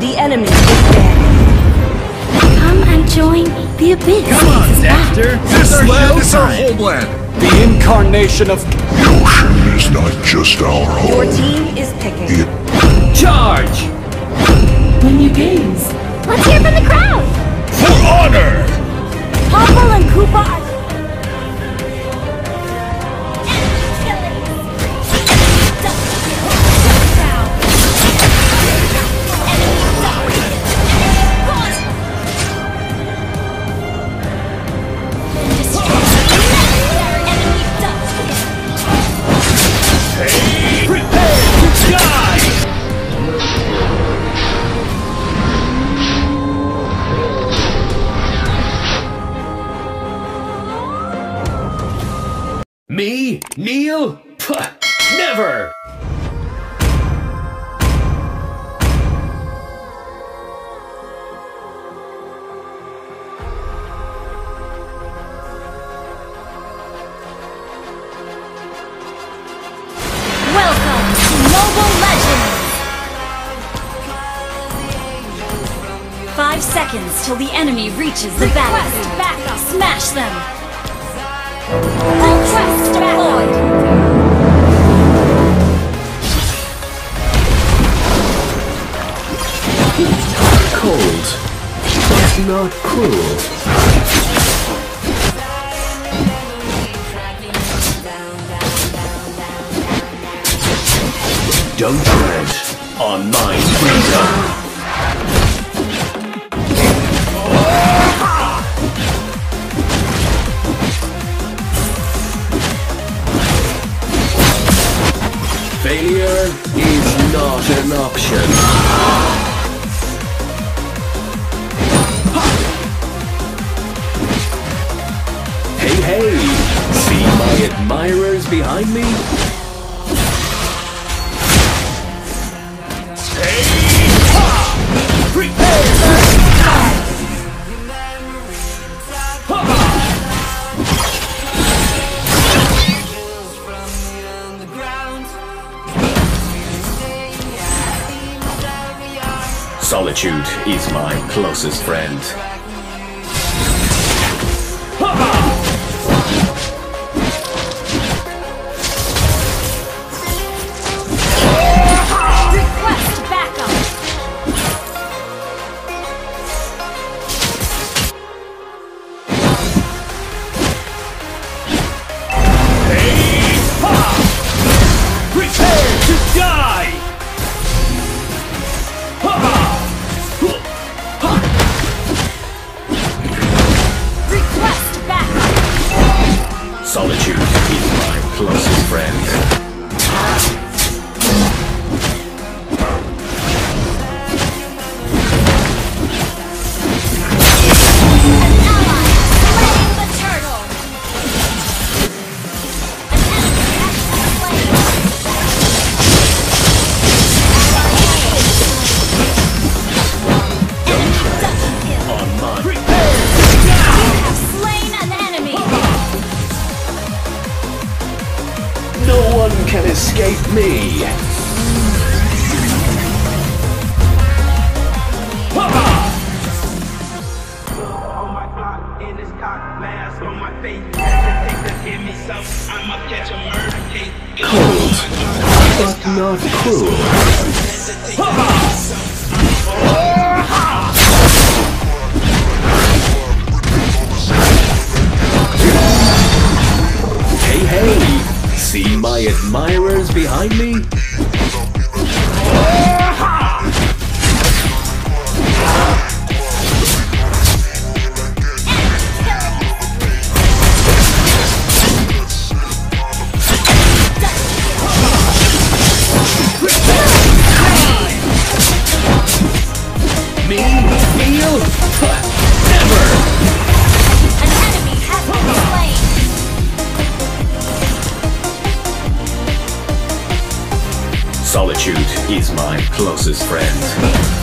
The enemy is dead. Come and join the abyss. Come on, It's. Dexter. This It's land is our showtime. homeland. The incarnation of The ocean is not just our home. Your team is picking. It Charge! Win your games. Let's hear from the crowd. For honor! Popple and Koopa never! Welcome to Mobile Legends! Five seconds till the enemy reaches the ballast. Back up. Smash them! Ultra deployed! Not cruel. Don't tread on my freedom. Failure is not an option. Hey! See my admirers behind me? Solitude is my closest friend. Not cruel. Solitude is my closest friend.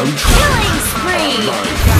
Killing spree!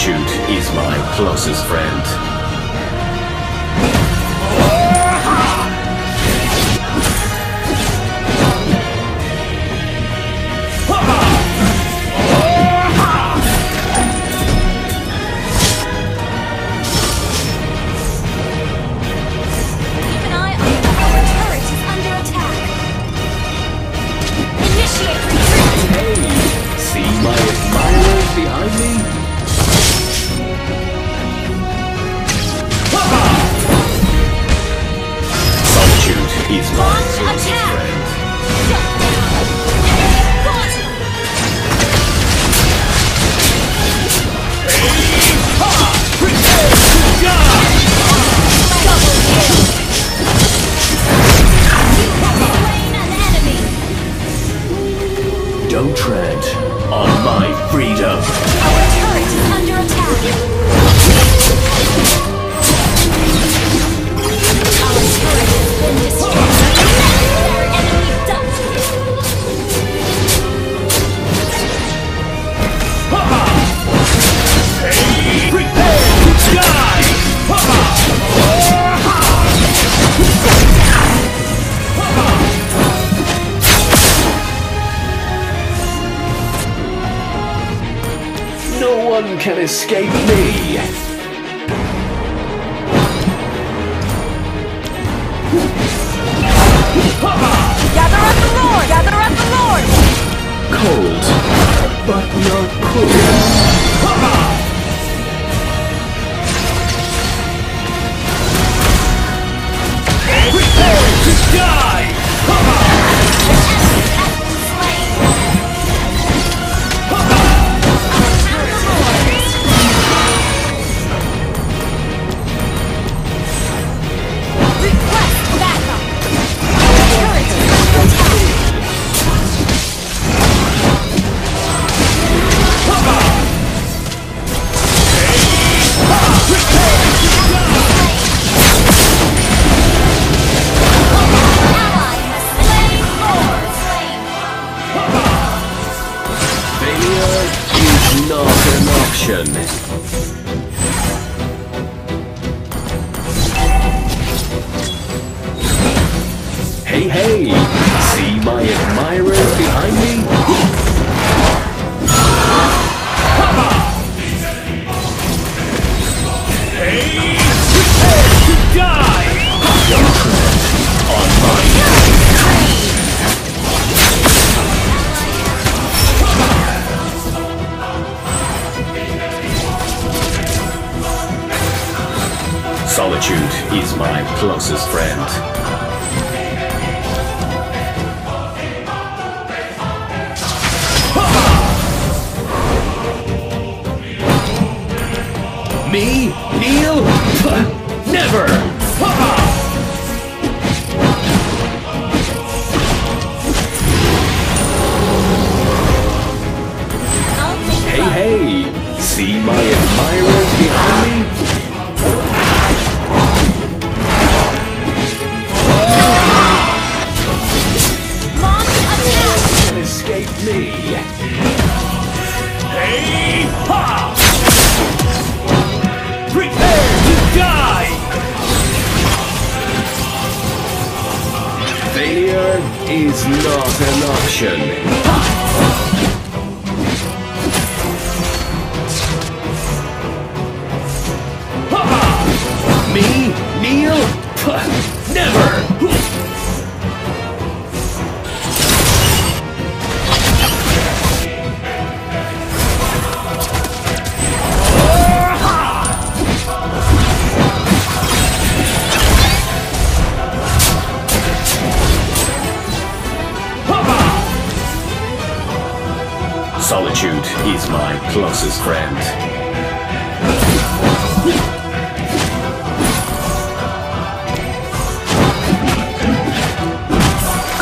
Solitude is my closest friend.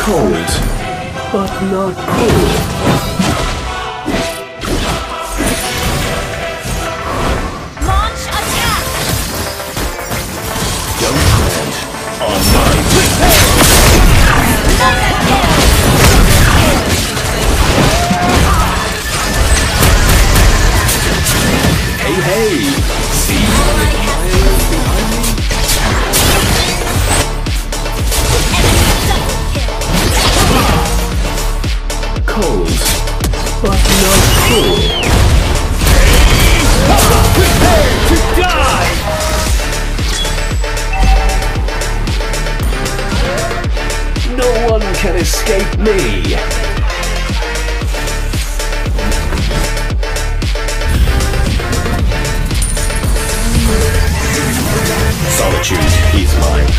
Cold, but not cool.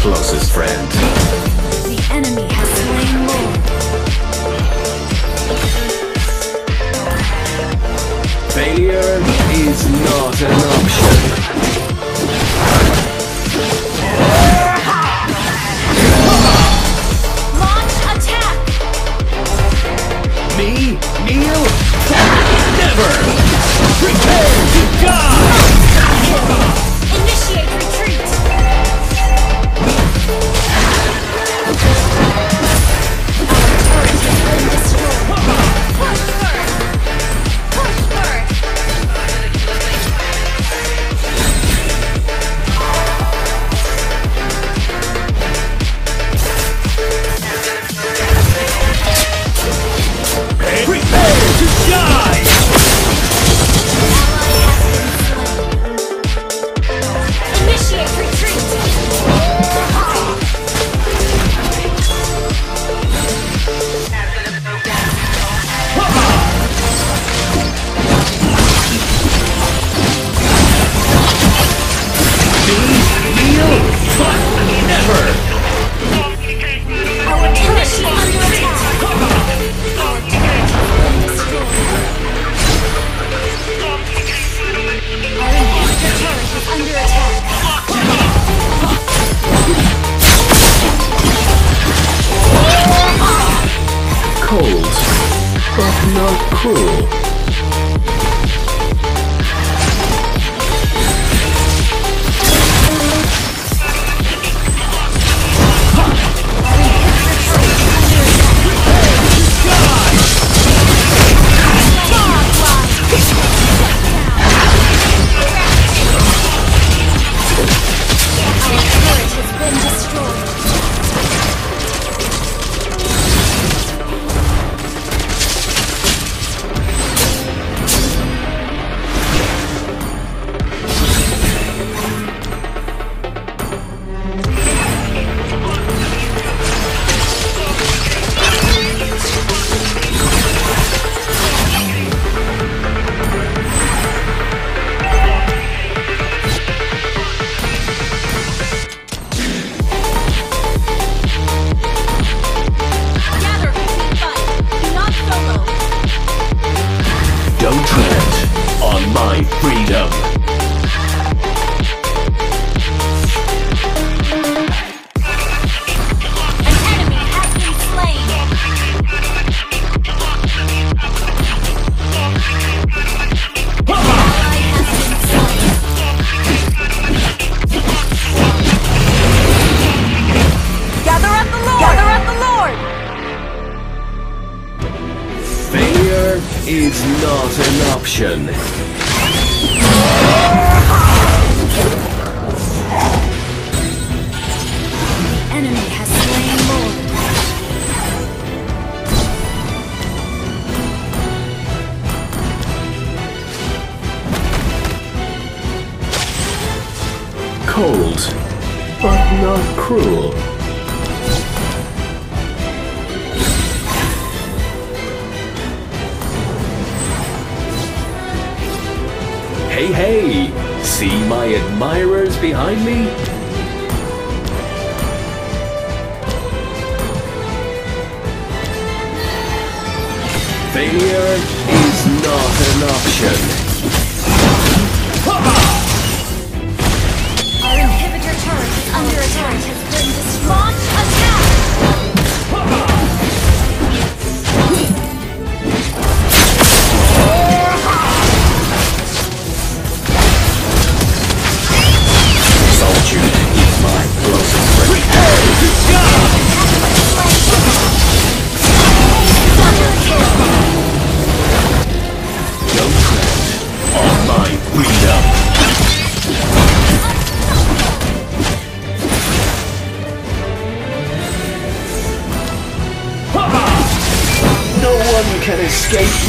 Closest friend. Hey! See my admirers behind me? Failure is not an option. Our inhibitor turret is under attack.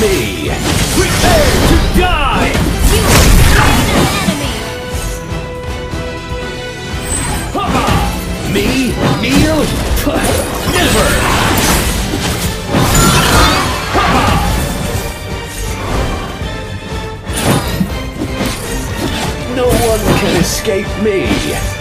Me. Prepare to die! You slain an enemy. Me? Kneel? Never! No one can escape me.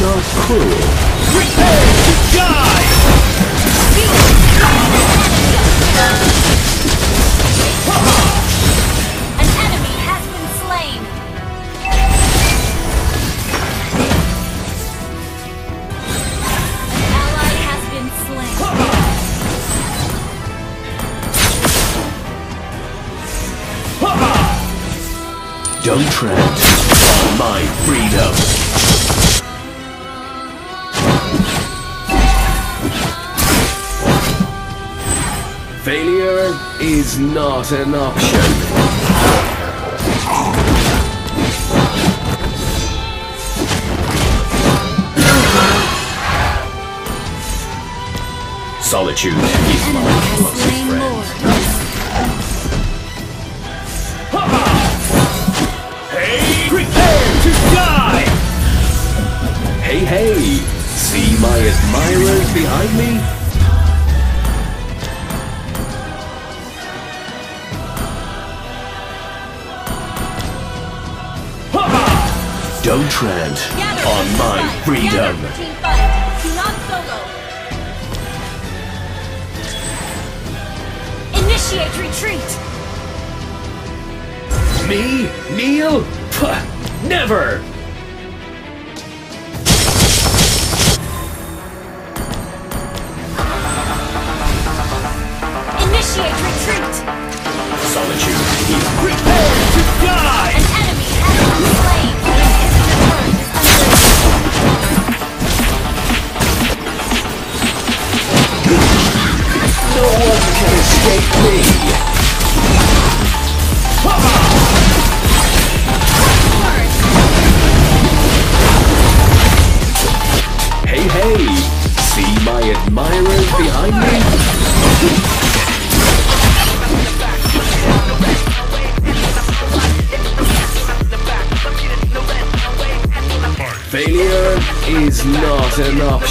Not cruel. Prepare to die! An enemy has been slain. An ally has been slain. Don't tread Failure is not an option. Solitude is my closest friend. Hey, prepare to die! Hey, hey! See my admirers behind me? tread Gather on my freedom. Initiate retreat. Me? Kneel? Puh, never!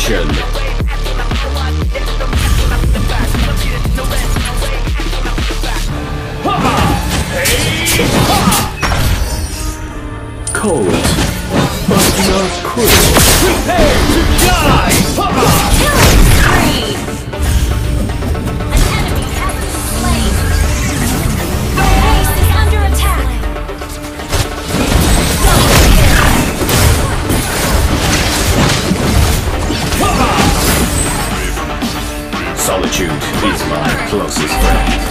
Production. closest friends.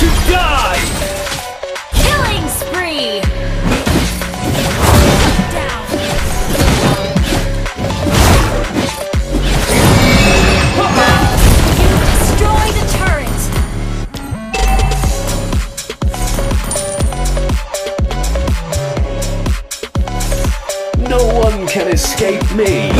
to die! Killing spree! You destroy the turret! No one can escape me!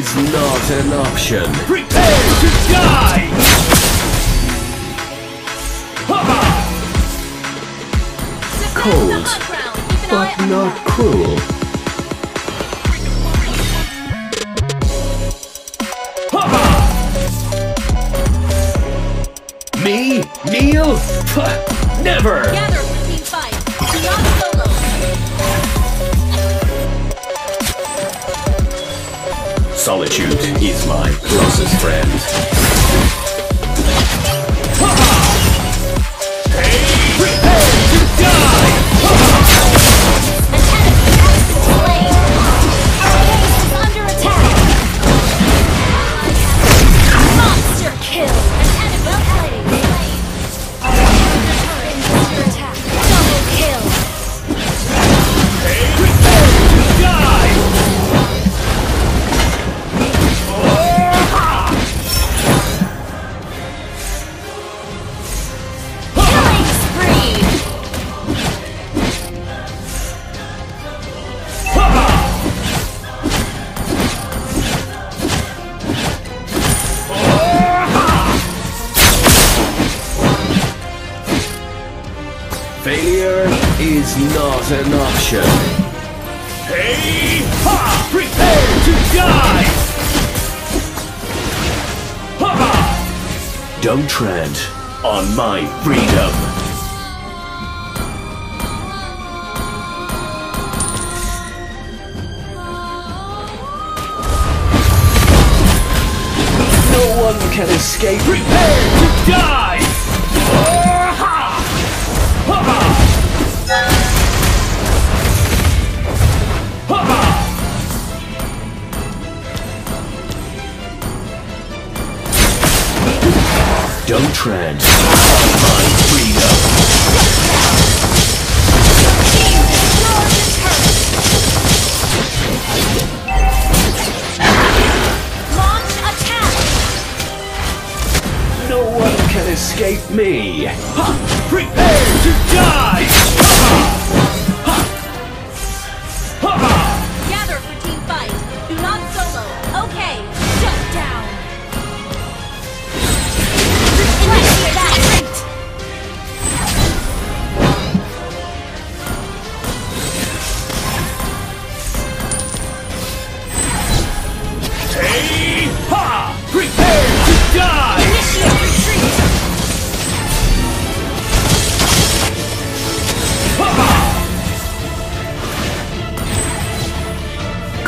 is not an option. Prepare to die! Cold, but not cruel. Me? Kneel? Never! Solitude is my closest friend. Tread on my freedom. No one can escape. Prepare to die! Tread my freedom. Launch attack! No one can escape me.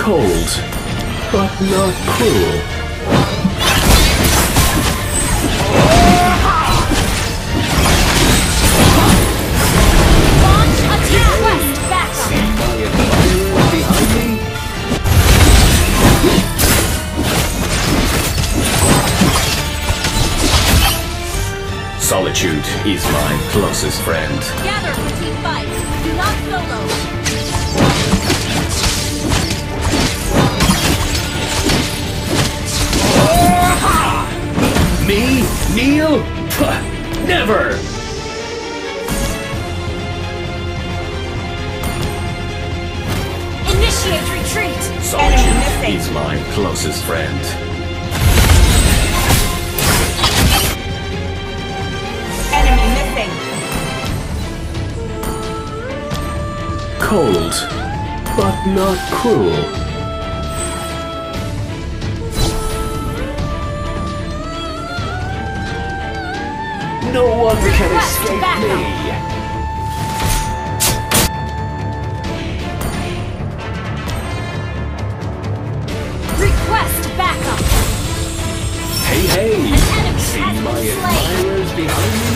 Cold, but not cruel. Launch attack. Quest backup. My admirers behind me? Solitude is my closest friend. Gather for team fight. Do not solo. Me? Kneel? Puh, Never! Initiate retreat. Solitude is my closest friend. Enemy missing. Cold, but not cruel. No one can escape me! Request backup! Hey, hey! See my admirers behind me?